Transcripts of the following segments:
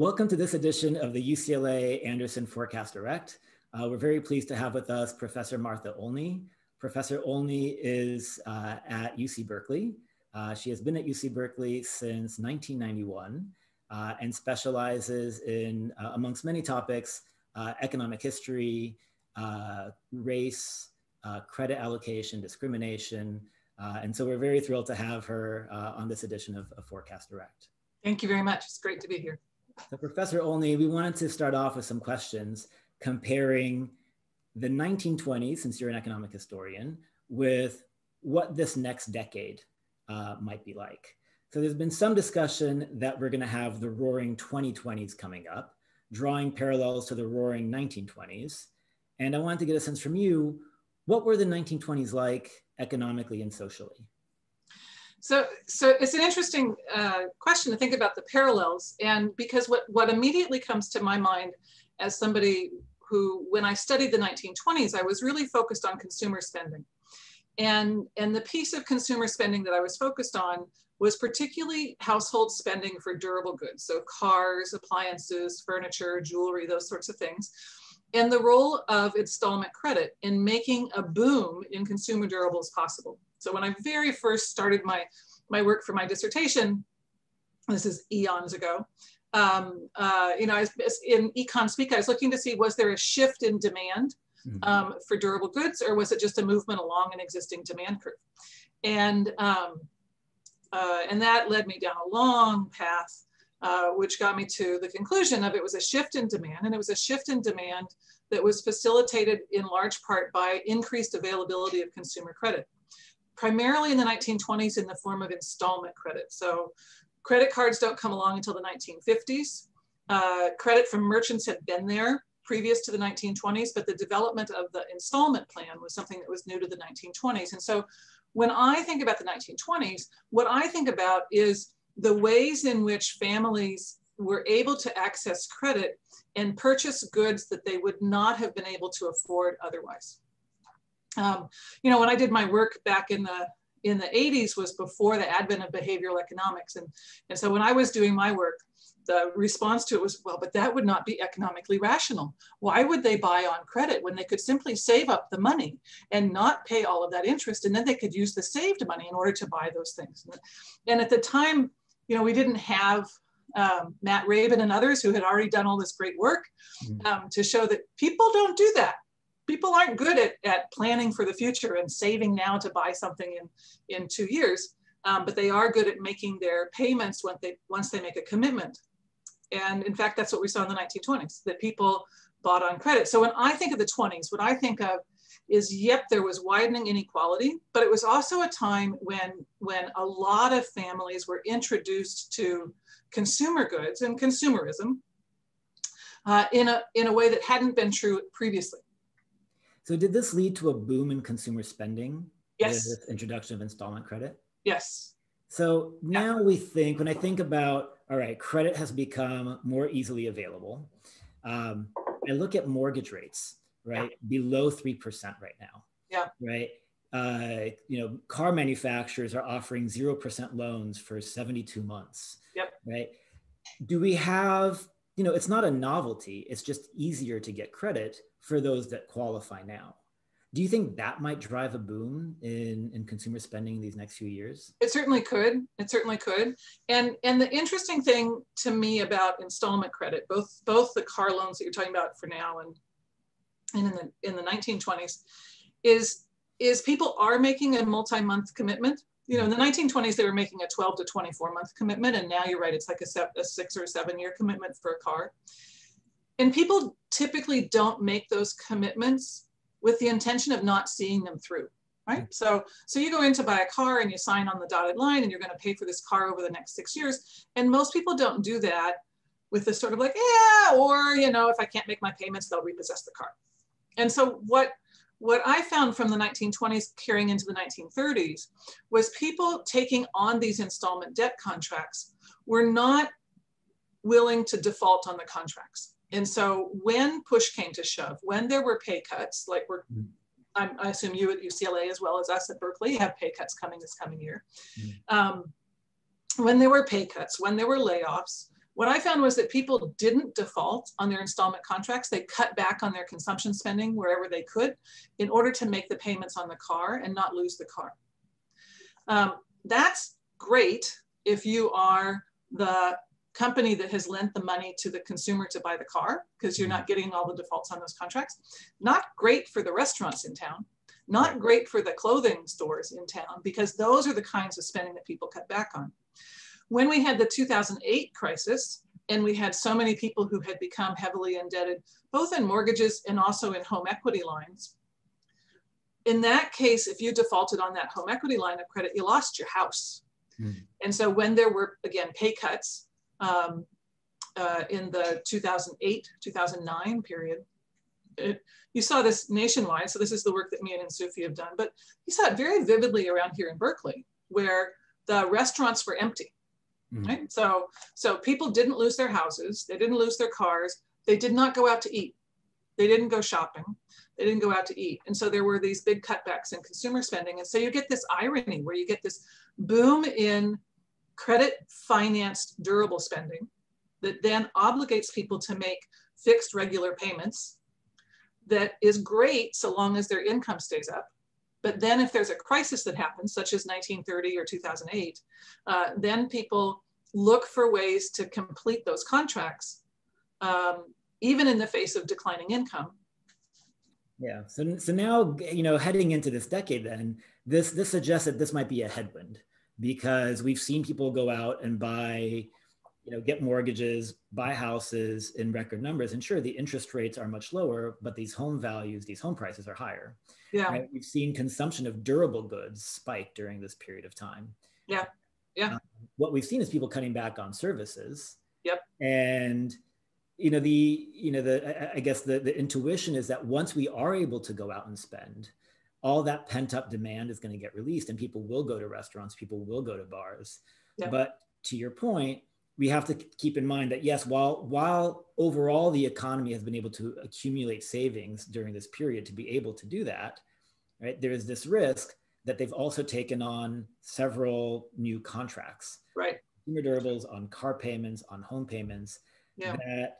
Welcome to this edition of the UCLA Anderson Forecast Direct. Uh, we're very pleased to have with us Professor Martha Olney. Professor Olney is uh, at UC Berkeley. Uh, she has been at UC Berkeley since 1991 uh, and specializes in, uh, amongst many topics, uh, economic history, race, credit allocation, discrimination. and so we're very thrilled to have her on this edition of, of Forecast Direct. Thank you very much. It's great to be here. So Professor Olney, we wanted to start off with some questions comparing the 1920s, since you're an economic historian, with what this next decade uh, might be like. So there's been some discussion that we're going to have the roaring 2020s coming up, drawing parallels to the roaring 1920s. And I wanted to get a sense from you, what were the 1920s like economically and socially? So, so it's an interesting uh, question to think about the parallels. And because what, what immediately comes to my mind as somebody who, when I studied the 1920s, I was really focused on consumer spending. And, and the piece of consumer spending that I was focused on was particularly household spending for durable goods. So cars, appliances, furniture, jewelry, those sorts of things. And the role of installment credit in making a boom in consumer durables possible. So when I very first started my, my work for my dissertation, this is eons ago, um, uh, you know, I was, in econ speak, I was looking to see was there a shift in demand mm-hmm. um, for durable goods, or was it just a movement along an existing demand curve? And um, uh, and that led me down a long path, uh, which got me to the conclusion of it was a shift in demand, and it was a shift in demand that was facilitated in large part by increased availability of consumer credit, primarily in the 1920s in the form of installment credit. So Credit cards don't come along until the 1950s. Uh, credit from merchants had been there previous to the 1920s, but the development of the installment plan was something that was new to the 1920s. And so when I think about the 1920s, what I think about is the ways in which families were able to access credit and purchase goods that they would not have been able to afford otherwise. Um, you know, when I did my work back in the in the 80s was before the advent of behavioral economics. And, and so when I was doing my work, the response to it was, well, but that would not be economically rational. Why would they buy on credit when they could simply save up the money and not pay all of that interest? And then they could use the saved money in order to buy those things. And at the time, you know, we didn't have um, Matt Rabin and others who had already done all this great work mm. um, to show that people don't do that people aren't good at, at planning for the future and saving now to buy something in, in two years, um, but they are good at making their payments when they, once they make a commitment. And in fact, that's what we saw in the 1920s, that people bought on credit. So when I think of the 20s, what I think of is, yep, there was widening inequality, but it was also a time when, when a lot of families were introduced to consumer goods and consumerism uh, in, a, in a way that hadn't been true previously. So did this lead to a boom in consumer spending? Yes. With installation of installment credit? Yes. So now yeah. we think, when I think about, all right, credit has become more easily available. Um, I look at mortgage rates, right? Yeah. Below 3% right now. Yeah. Right. Uh, you know, car manufacturers are offering 0% loans for 72 months. Yep. Right. Do we have you know, it's not a novelty. It's just easier to get credit for those that qualify now. Do you think that might drive a boom in, in consumer spending these next few years? It certainly could. It certainly could. And and the interesting thing to me about installment credit, both both the car loans that you're talking about for now and and in the in the 1920s, is is people are making a multi-month commitment you know, in the 1920s, they were making a 12 to 24 month commitment. And now you're right, it's like a, a six or seven year commitment for a car. And people typically don't make those commitments with the intention of not seeing them through, right? Mm. So, so you go in to buy a car and you sign on the dotted line and you're going to pay for this car over the next six years. And most people don't do that with this sort of like, yeah, or, you know, if I can't make my payments, they'll repossess the car. And so what what I found from the 1920s carrying into the 1930s was people taking on these installment debt contracts were not willing to default on the contracts. And so when push came to shove, when there were pay cuts, like we're, mm. i assume you at UCLA as well as us at Berkeley have pay cuts coming this coming year. Mm. Um, when there were pay cuts, when there were layoffs, What I found was that people didn't default on their installment contracts. They cut back on their consumption spending wherever they could in order to make the payments on the car and not lose the car. Um, that's great if you are the company that has lent the money to the consumer to buy the car because you're not getting all the defaults on those contracts. Not great for the restaurants in town, not great for the clothing stores in town because those are the kinds of spending that people cut back on. When we had the 2008 crisis, and we had so many people who had become heavily indebted, both in mortgages and also in home equity lines. In that case, if you defaulted on that home equity line of credit, you lost your house. Mm. And so when there were, again, pay cuts um, uh, in the 2008, 2009 period, it, you saw this nationwide. So this is the work that Mian and Sufi have done, but you saw it very vividly around here in Berkeley, where the restaurants were empty Mm. Right? So, so people didn't lose their houses, they didn't lose their cars, they did not go out to eat, they didn't go shopping, they didn't go out to eat, and so there were these big cutbacks in consumer spending, and so you get this irony where you get this boom in credit financed durable spending that then obligates people to make fixed regular payments that is great so long as their income stays up but then if there's a crisis that happens, such as 1930 or 2008, uh, then people look for ways to complete those contracts, um, even in the face of declining income. Yeah. So, so now, you know, heading into this decade, then this this suggests that this might be a headwind because we've seen people go out and buy you know, get mortgages, buy houses in record numbers. And sure, the interest rates are much lower, but these home values, these home prices are higher. Yeah. Right? We've seen consumption of durable goods spike during this period of time. Yeah. Yeah. Um, what we've seen is people cutting back on services. Yep. And you know the you know the I guess the the intuition is that once we are able to go out and spend, all that pent up demand is going to get released, and people will go to restaurants, people will go to bars. Yep. But to your point, we have to keep in mind that yes, while while overall the economy has been able to accumulate savings during this period to be able to do that, right? There is this risk that they've also taken on several new contracts, right? Consumer durables on car payments, on home payments, yeah. that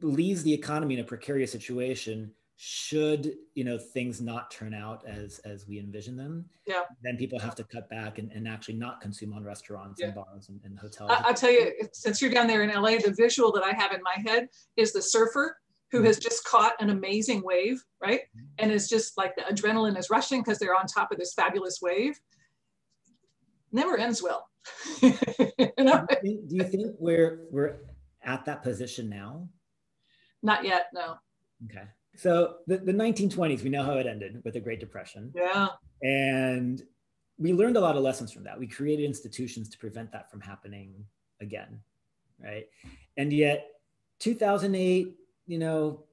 leaves the economy in a precarious situation should you know things not turn out as as we envision them yeah then people have to cut back and, and actually not consume on restaurants yeah. and bars and, and hotels I, will tell you since you're down there in la the visual that i have in my head is the surfer who mm-hmm. has just caught an amazing wave right mm-hmm. and is just like the adrenaline is rushing because they're on top of this fabulous wave never ends well you know? do, you think, do you think we're we're at that position now not yet no okay so the, the 1920s, we know how it ended with the Great Depression. Yeah. And we learned a lot of lessons from that. We created institutions to prevent that from happening again, right? And yet, 2008, you know,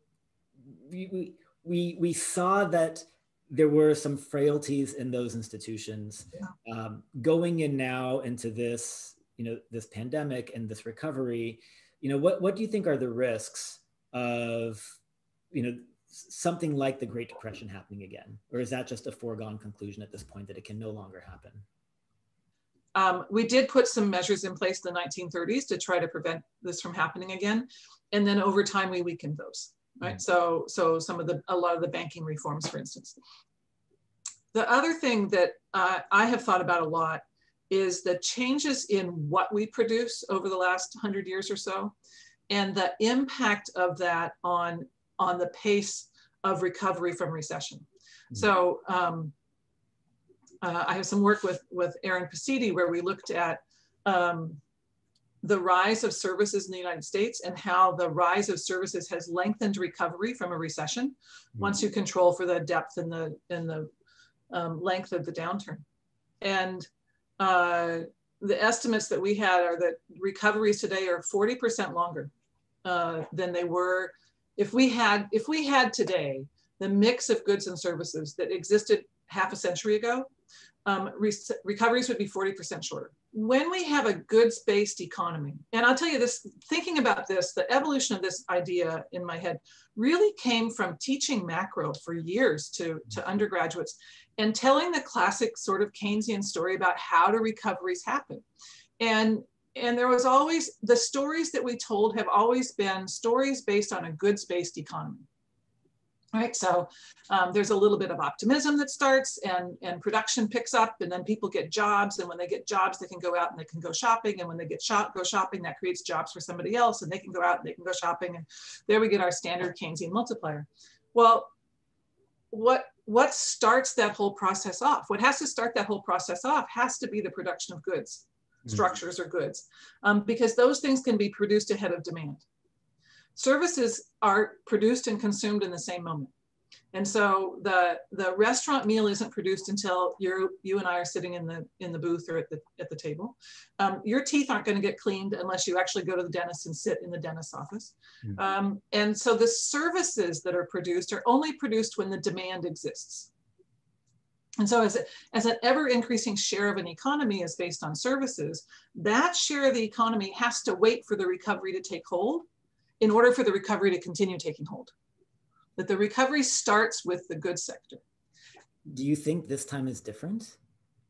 we, we, we saw that there were some frailties in those institutions. Yeah. Um, going in now into this, you know, this pandemic and this recovery, you know, what, what do you think are the risks of you know something like the Great Depression happening again, or is that just a foregone conclusion at this point that it can no longer happen? Um, we did put some measures in place in the 1930s to try to prevent this from happening again, and then over time we weakened those. Right. Mm-hmm. So, so some of the a lot of the banking reforms, for instance. The other thing that uh, I have thought about a lot is the changes in what we produce over the last hundred years or so, and the impact of that on on the pace of recovery from recession. Mm-hmm. So um, uh, I have some work with, with Aaron Pacitti where we looked at um, the rise of services in the United States and how the rise of services has lengthened recovery from a recession mm-hmm. once you control for the depth and the, and the um, length of the downturn. And uh, the estimates that we had are that recoveries today are 40% longer uh, than they were if we had if we had today the mix of goods and services that existed half a century ago, um, re recoveries would be 40% shorter. When we have a goods-based economy, and I'll tell you this, thinking about this, the evolution of this idea in my head really came from teaching macro for years to, to undergraduates and telling the classic sort of Keynesian story about how do recoveries happen. And and there was always the stories that we told have always been stories based on a goods-based economy. Right so um, there's a little bit of optimism that starts and and production picks up and then people get jobs and when they get jobs they can go out and they can go shopping and when they get shop go shopping that creates jobs for somebody else and they can go out and they can go shopping and there we get our standard keynesian multiplier. Well what what starts that whole process off? What has to start that whole process off has to be the production of goods. Structures or goods um, because those things can be produced ahead of demand services are produced and consumed in the same moment. And so the the restaurant meal isn't produced until you you and I are sitting in the in the booth or at the at the table. Um, your teeth aren't going to get cleaned unless you actually go to the dentist and sit in the dentist's office. Mm-hmm. Um, and so the services that are produced are only produced when the demand exists. And so as, as an ever increasing share of an economy is based on services, that share of the economy has to wait for the recovery to take hold in order for the recovery to continue taking hold. That the recovery starts with the goods sector. Do you think this time is different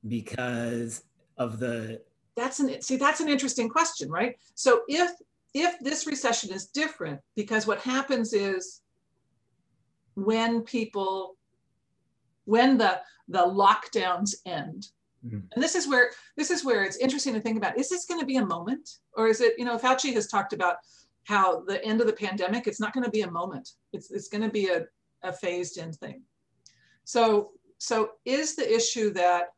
because of the that's an see that's an interesting question right so if if this recession is different because what happens is when people when the the lockdowns end mm-hmm. and this is where this is where it's interesting to think about is this going to be a moment or is it you know fauci has talked about how the end of the pandemic, it's not going to be a moment. It's, it's going to be a, a phased in thing. So, so is the issue that,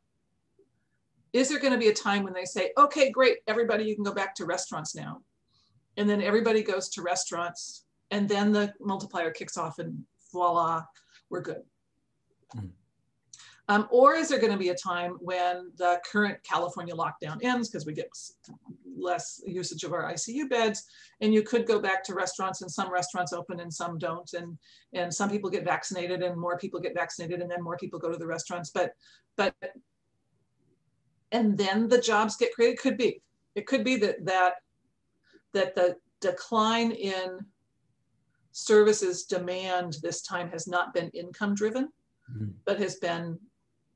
is there going to be a time when they say, okay, great, everybody, you can go back to restaurants now. And then everybody goes to restaurants and then the multiplier kicks off and voila, we're good. Mm. Um, or is there going to be a time when the current California lockdown ends because we get less usage of our ICU beds, and you could go back to restaurants, and some restaurants open and some don't, and and some people get vaccinated, and more people get vaccinated, and then more people go to the restaurants, but but and then the jobs get created. Could be it could be that that that the decline in services demand this time has not been income driven, mm-hmm. but has been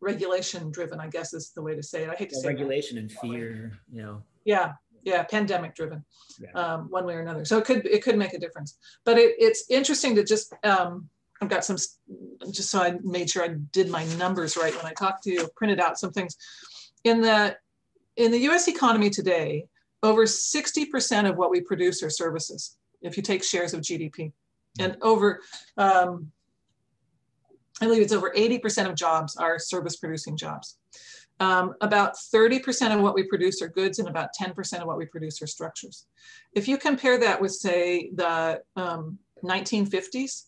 regulation driven, I guess is the way to say it. I hate to well, say regulation that. and fear, you know. Yeah, yeah, pandemic driven, yeah. Um, one way or another. So it could it could make a difference. But it, it's interesting to just um, I've got some just so I made sure I did my numbers right when I talked to you. Printed out some things in the in the U.S. economy today. Over 60% of what we produce are services. If you take shares of GDP, and over um, I believe it's over 80% of jobs are service producing jobs. Um, about 30% of what we produce are goods and about 10% of what we produce are structures. If you compare that with say the um, 1950s,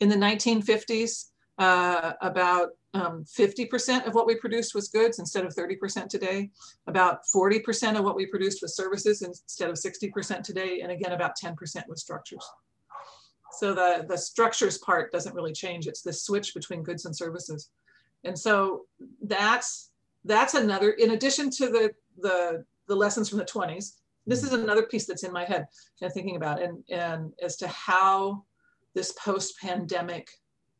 in the 1950s, uh, about 50% um, of what we produced was goods instead of 30% today. About 40% of what we produced was services instead of 60% today. And again, about 10% was structures. So the, the structures part doesn't really change. It's the switch between goods and services. And so that's that's another, in addition to the the, the lessons from the 20s, this is another piece that's in my head and thinking about and, and as to how this post-pandemic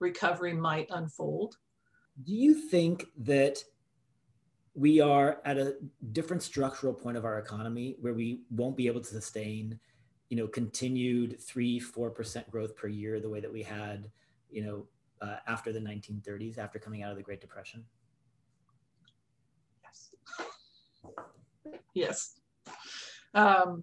recovery might unfold. Do you think that we are at a different structural point of our economy where we won't be able to sustain you know, continued three, four percent growth per year, the way that we had, you know, uh, after the 1930s, after coming out of the Great Depression? Yes. Yes. Um,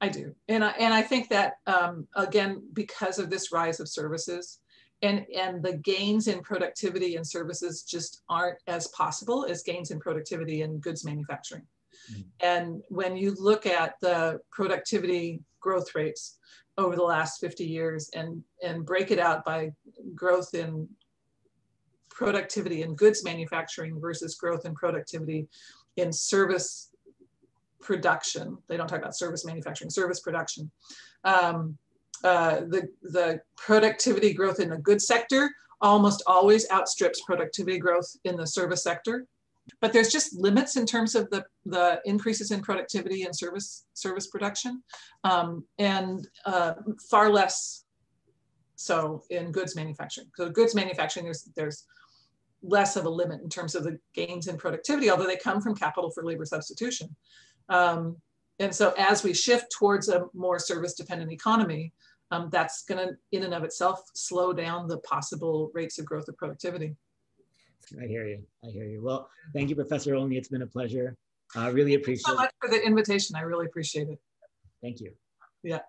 I do, and I and I think that um, again because of this rise of services, and and the gains in productivity and services just aren't as possible as gains in productivity and goods manufacturing. Mm-hmm. And when you look at the productivity growth rates over the last 50 years and, and break it out by growth in productivity in goods manufacturing versus growth in productivity in service production. They don't talk about service manufacturing, service production. Um, uh, the, the productivity growth in the goods sector almost always outstrips productivity growth in the service sector but there's just limits in terms of the, the increases in productivity and service service production, um, and uh, far less so in goods manufacturing. So goods manufacturing, there's there's less of a limit in terms of the gains in productivity, although they come from capital for labor substitution. Um, and so as we shift towards a more service dependent economy, um, that's going to, in and of itself, slow down the possible rates of growth of productivity. I hear you. I hear you. Well, thank you, Professor Olney. It's been a pleasure. I uh, really appreciate so much for the invitation. I really appreciate it. Thank you. Yeah.